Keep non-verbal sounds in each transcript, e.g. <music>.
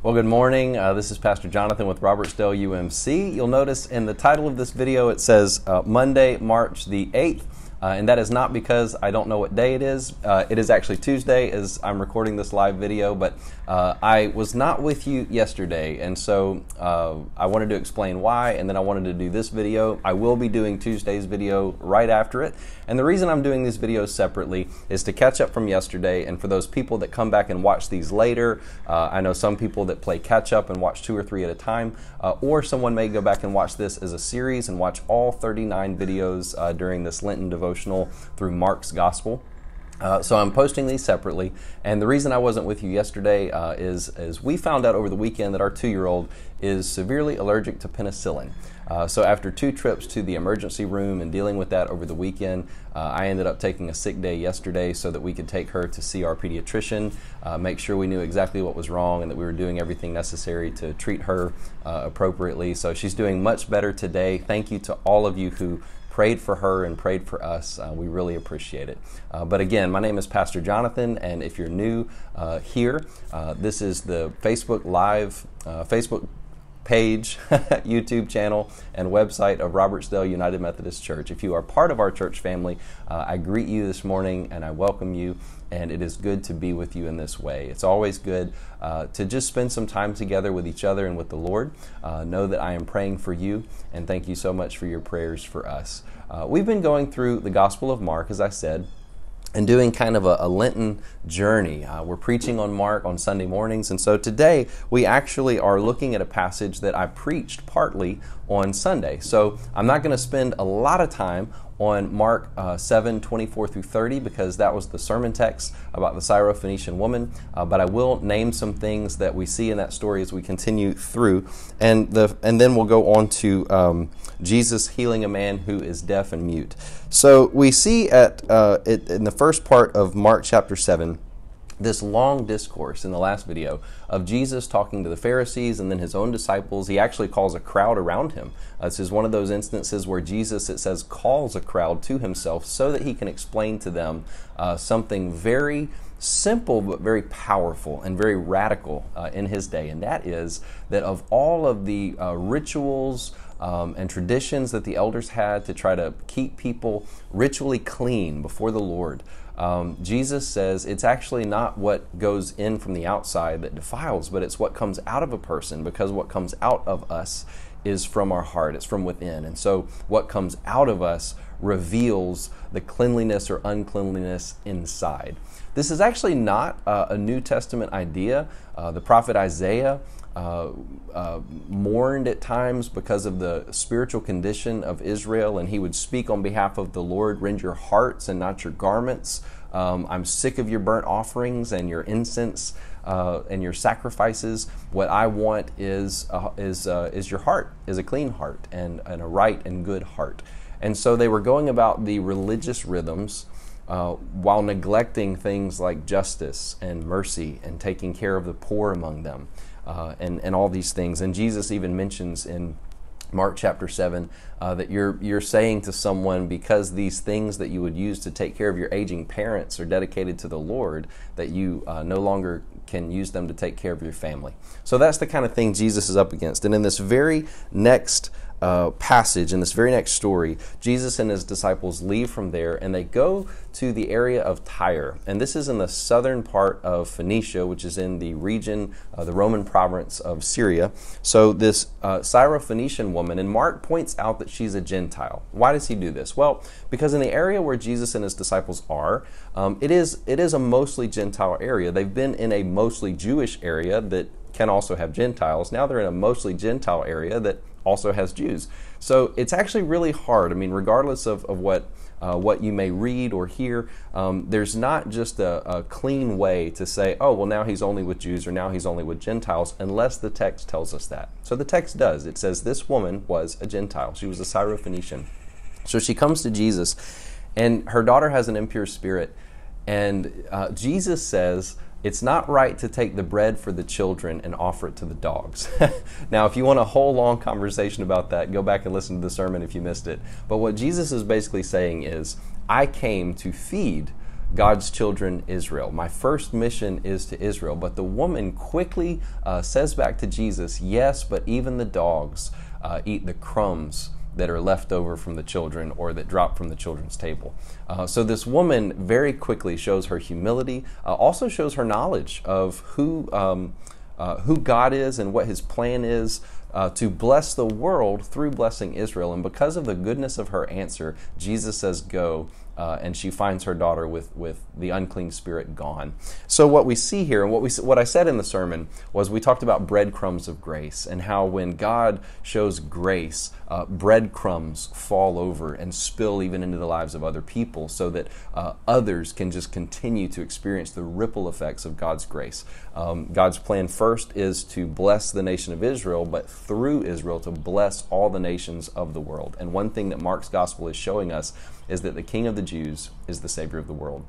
Well, good morning. Uh, this is Pastor Jonathan with Robertsdale UMC. You'll notice in the title of this video it says uh, Monday, March the 8th. Uh, and that is not because I don't know what day it is. Uh, it is actually Tuesday as I'm recording this live video, but uh, I was not with you yesterday, and so uh, I wanted to explain why, and then I wanted to do this video. I will be doing Tuesday's video right after it, and the reason I'm doing these videos separately is to catch up from yesterday, and for those people that come back and watch these later, uh, I know some people that play catch up and watch two or three at a time, uh, or someone may go back and watch this as a series and watch all 39 videos during this Lenten devotion devotional through Mark's Gospel. Uh, so I'm posting these separately, and the reason I wasn't with you yesterday uh, is, is we found out over the weekend that our two-year-old is severely allergic to penicillin. Uh, so after two trips to the emergency room and dealing with that over the weekend, uh, I ended up taking a sick day yesterday so that we could take her to see our pediatrician, uh, make sure we knew exactly what was wrong and that we were doing everything necessary to treat her uh, appropriately. So she's doing much better today. Thank you to all of you who prayed for her and prayed for us. Uh, we really appreciate it. Uh, but again, my name is Pastor Jonathan, and if you're new uh, here, uh, this is the Facebook Live, uh, Facebook page, <laughs> YouTube channel, and website of Robertsdale United Methodist Church. If you are part of our church family, uh, I greet you this morning and I welcome you. And it is good to be with you in this way. It's always good uh, to just spend some time together with each other and with the Lord. Uh, know that I am praying for you, and thank you so much for your prayers for us. Uh, we've been going through the Gospel of Mark, as I said and doing kind of a, a Lenten journey. Uh, we're preaching on Mark on Sunday mornings, and so today we actually are looking at a passage that I preached partly on Sunday. So I'm not going to spend a lot of time on Mark uh, 7 24 through 30 because that was the sermon text about the Syrophoenician woman. Uh, but I will name some things that we see in that story as we continue through. And, the, and then we'll go on to um, Jesus healing a man who is deaf and mute. So we see at, uh, it, in the first part of Mark chapter 7 this long discourse in the last video of Jesus talking to the Pharisees and then his own disciples. He actually calls a crowd around him. Uh, this is one of those instances where Jesus, it says, calls a crowd to himself so that he can explain to them uh, something very simple but very powerful and very radical uh, in his day. And that is that of all of the uh, rituals, um, and traditions that the elders had to try to keep people ritually clean before the Lord. Um, Jesus says it's actually not what goes in from the outside that defiles, but it's what comes out of a person because what comes out of us is from our heart, it's from within. And so what comes out of us reveals the cleanliness or uncleanliness inside. This is actually not uh, a New Testament idea. Uh, the prophet Isaiah uh, uh, mourned at times because of the spiritual condition of Israel, and he would speak on behalf of the Lord Rend your hearts and not your garments. Um, I'm sick of your burnt offerings and your incense uh, and your sacrifices. What I want is, uh, is, uh, is your heart, is a clean heart and, and a right and good heart. And so they were going about the religious rhythms. Uh, while neglecting things like justice and mercy and taking care of the poor among them uh, and, and all these things. And Jesus even mentions in Mark chapter 7 uh, that you're, you're saying to someone because these things that you would use to take care of your aging parents are dedicated to the Lord, that you uh, no longer can use them to take care of your family. So that's the kind of thing Jesus is up against. And in this very next uh, passage, in this very next story, Jesus and his disciples leave from there and they go to the area of Tyre. And this is in the southern part of Phoenicia, which is in the region, uh, the Roman province of Syria. So, this uh, Syrophoenician woman, and Mark points out that she's a Gentile. Why does he do this? Well, because in the area where Jesus and his disciples are, um, it, is, it is a mostly Gentile area. They've been in a mostly Jewish area that can also have Gentiles. Now they're in a mostly Gentile area that also has Jews. So it's actually really hard. I mean, regardless of, of what uh, what you may read or hear, um, there's not just a, a, clean way to say, oh, well, now he's only with Jews or now he's only with Gentiles, unless the text tells us that. So the text does. It says this woman was a Gentile. She was a Syrophoenician. So she comes to Jesus, and her daughter has an impure spirit. And uh, Jesus says, it's not right to take the bread for the children and offer it to the dogs. <laughs> now, if you want a whole long conversation about that, go back and listen to the sermon if you missed it. But what Jesus is basically saying is, I came to feed God's children, Israel. My first mission is to Israel. But the woman quickly uh, says back to Jesus, Yes, but even the dogs uh, eat the crumbs that are left over from the children or that drop from the children's table. Uh, so this woman very quickly shows her humility, uh, also shows her knowledge of who. Um, uh, who God is and what His plan is uh, to bless the world through blessing Israel. And because of the goodness of her answer, Jesus says, Go. Uh, and she finds her daughter with, with the unclean spirit gone. So what we see here, and what we what I said in the sermon was we talked about breadcrumbs of grace and how when God shows grace, uh, breadcrumbs fall over and spill even into the lives of other people, so that uh, others can just continue to experience the ripple effects of God's grace. Um, God's plan first is to bless the nation of Israel, but through Israel to bless all the nations of the world. And one thing that Mark's gospel is showing us is that the King of the Jews is the Savior of the world.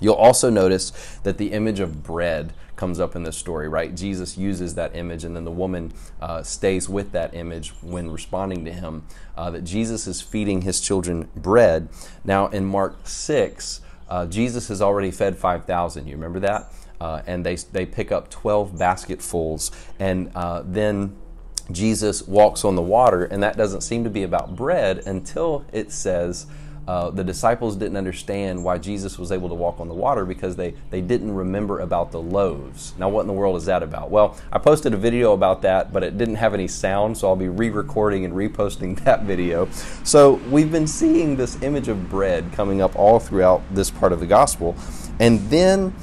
You'll also notice that the image of bread comes up in this story, right? Jesus uses that image, and then the woman uh, stays with that image when responding to him. Uh, that Jesus is feeding his children bread. Now, in Mark 6, uh, Jesus has already fed 5,000. You remember that? Uh, and they, they pick up 12 basketfuls, and uh, then Jesus walks on the water, and that doesn't seem to be about bread until it says, uh, the disciples didn't understand why Jesus was able to walk on the water because they, they didn't remember about the loaves. Now, what in the world is that about? Well, I posted a video about that, but it didn't have any sound, so I'll be re recording and reposting <laughs> that video. So, we've been seeing this image of bread coming up all throughout this part of the gospel. And then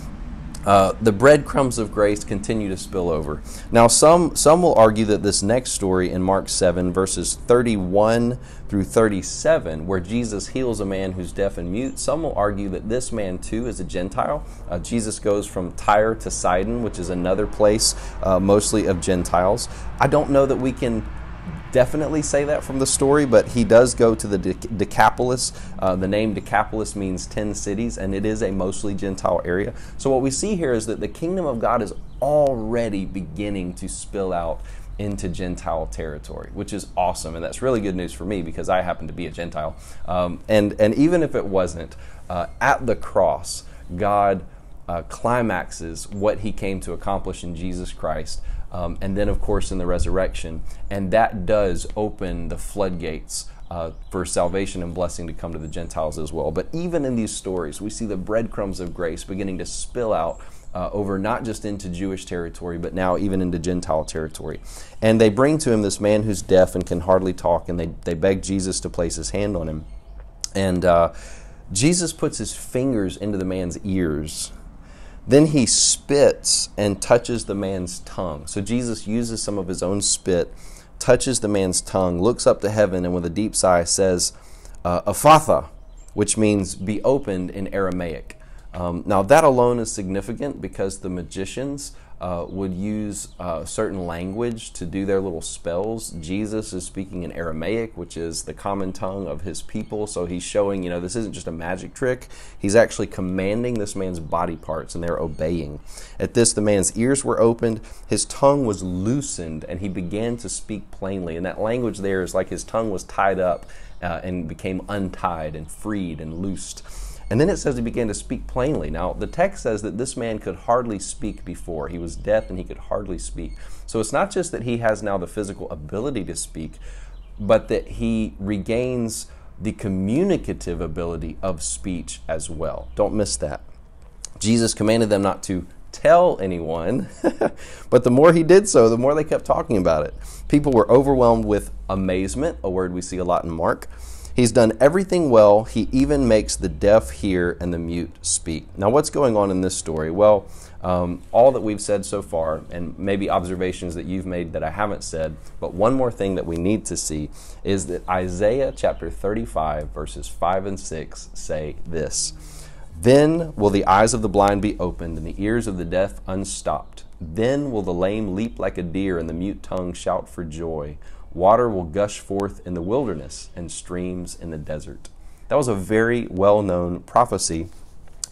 uh, the breadcrumbs of grace continue to spill over. Now, some, some will argue that this next story in Mark 7, verses 31 through 37, where Jesus heals a man who's deaf and mute, some will argue that this man too is a Gentile. Uh, Jesus goes from Tyre to Sidon, which is another place uh, mostly of Gentiles. I don't know that we can definitely say that from the story, but he does go to the Decapolis. Uh, the name Decapolis means 10 cities, and it is a mostly Gentile area. So, what we see here is that the kingdom of God is already beginning to spill out into Gentile territory, which is awesome. And that's really good news for me because I happen to be a Gentile. Um, and, and even if it wasn't, uh, at the cross, God uh, climaxes what he came to accomplish in Jesus Christ um, and then, of course, in the resurrection. And that does open the floodgates uh, for salvation and blessing to come to the Gentiles as well. But even in these stories, we see the breadcrumbs of grace beginning to spill out. Uh, over not just into Jewish territory, but now even into Gentile territory. And they bring to him this man who's deaf and can hardly talk, and they, they beg Jesus to place his hand on him. And uh, Jesus puts his fingers into the man's ears then he spits and touches the man's tongue. So Jesus uses some of his own spit, touches the man's tongue, looks up to heaven, and with a deep sigh says, uh, Ephphatha, which means be opened in Aramaic. Um, now, that alone is significant because the magicians uh, would use uh, certain language to do their little spells. Jesus is speaking in Aramaic, which is the common tongue of his people. So he's showing, you know, this isn't just a magic trick. He's actually commanding this man's body parts, and they're obeying. At this, the man's ears were opened, his tongue was loosened, and he began to speak plainly. And that language there is like his tongue was tied up uh, and became untied and freed and loosed. And then it says he began to speak plainly. Now, the text says that this man could hardly speak before. He was deaf and he could hardly speak. So it's not just that he has now the physical ability to speak, but that he regains the communicative ability of speech as well. Don't miss that. Jesus commanded them not to tell anyone, <laughs> but the more he did so, the more they kept talking about it. People were overwhelmed with amazement, a word we see a lot in Mark. He's done everything well. He even makes the deaf hear and the mute speak. Now, what's going on in this story? Well, um, all that we've said so far, and maybe observations that you've made that I haven't said, but one more thing that we need to see is that Isaiah chapter 35, verses 5 and 6 say this Then will the eyes of the blind be opened, and the ears of the deaf unstopped. Then will the lame leap like a deer, and the mute tongue shout for joy. Water will gush forth in the wilderness and streams in the desert. That was a very well known prophecy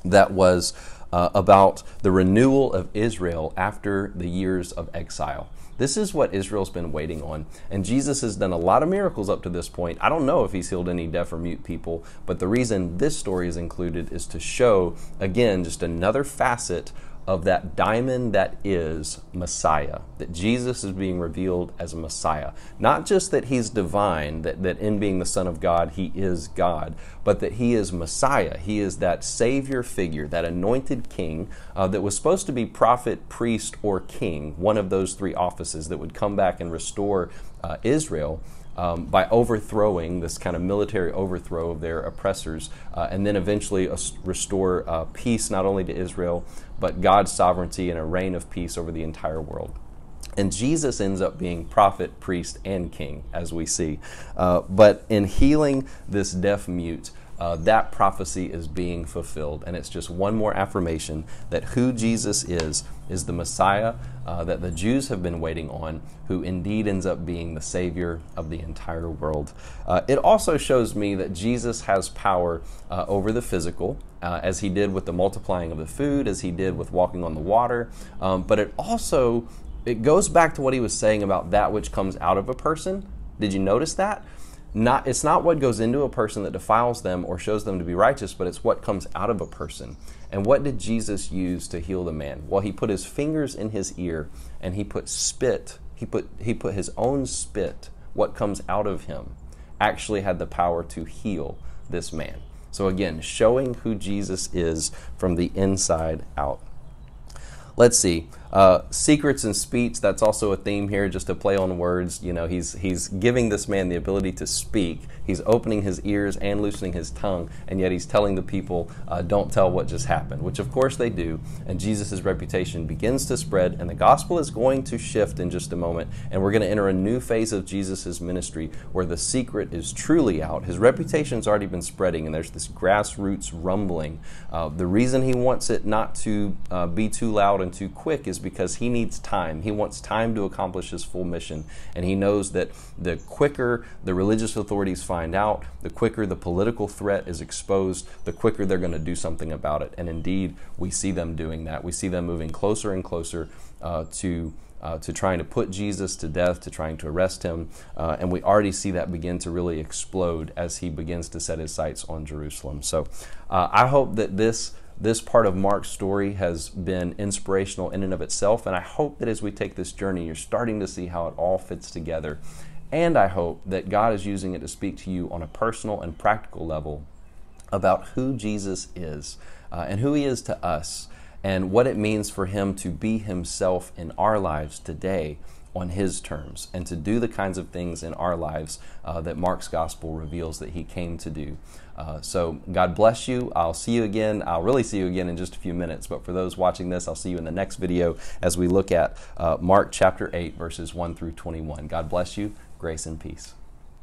that was uh, about the renewal of Israel after the years of exile. This is what Israel's been waiting on. And Jesus has done a lot of miracles up to this point. I don't know if he's healed any deaf or mute people, but the reason this story is included is to show, again, just another facet of that diamond that is Messiah, that Jesus is being revealed as a Messiah. Not just that he's divine, that, that in being the Son of God, he is God, but that he is Messiah. He is that Savior figure, that anointed king uh, that was supposed to be prophet, priest, or king, one of those three offices that would come back and restore uh, Israel um, by overthrowing this kind of military overthrow of their oppressors, uh, and then eventually restore uh, peace not only to Israel, but God's sovereignty and a reign of peace over the entire world. And Jesus ends up being prophet, priest, and king, as we see. Uh, but in healing this deaf mute, uh, that prophecy is being fulfilled. And it's just one more affirmation that who Jesus is, is the Messiah uh, that the Jews have been waiting on, who indeed ends up being the Savior of the entire world. Uh, it also shows me that Jesus has power uh, over the physical. Uh, as he did with the multiplying of the food, as he did with walking on the water, um, but it also it goes back to what he was saying about that which comes out of a person. Did you notice that? not it's not what goes into a person that defiles them or shows them to be righteous, but it's what comes out of a person. And what did Jesus use to heal the man? Well, he put his fingers in his ear and he put spit. He put he put his own spit, what comes out of him, actually had the power to heal this man. So again, showing who Jesus is from the inside out. Let's see. Uh, secrets and speech, that's also a theme here, just to play on words. You know, he's, he's giving this man the ability to speak. He's opening his ears and loosening his tongue, and yet he's telling the people, uh, don't tell what just happened, which of course they do. And Jesus' reputation begins to spread, and the gospel is going to shift in just a moment. And we're going to enter a new phase of Jesus' ministry where the secret is truly out. His reputation's already been spreading, and there's this grassroots rumbling. Uh, the reason he wants it not to uh, be too loud and too quick is is because he needs time. He wants time to accomplish his full mission. And he knows that the quicker the religious authorities find out, the quicker the political threat is exposed, the quicker they're going to do something about it. And indeed, we see them doing that. We see them moving closer and closer uh, to. Uh, to trying to put Jesus to death, to trying to arrest him. Uh, and we already see that begin to really explode as he begins to set his sights on Jerusalem. So uh, I hope that this this part of Mark's story has been inspirational in and of itself. And I hope that as we take this journey, you're starting to see how it all fits together. And I hope that God is using it to speak to you on a personal and practical level about who Jesus is uh, and who he is to us and what it means for him to be himself in our lives today on his terms and to do the kinds of things in our lives uh, that Mark's gospel reveals that he came to do. Uh, so, God bless you. I'll see you again. I'll really see you again in just a few minutes. But for those watching this, I'll see you in the next video as we look at uh, Mark chapter 8, verses 1 through 21. God bless you. Grace and peace.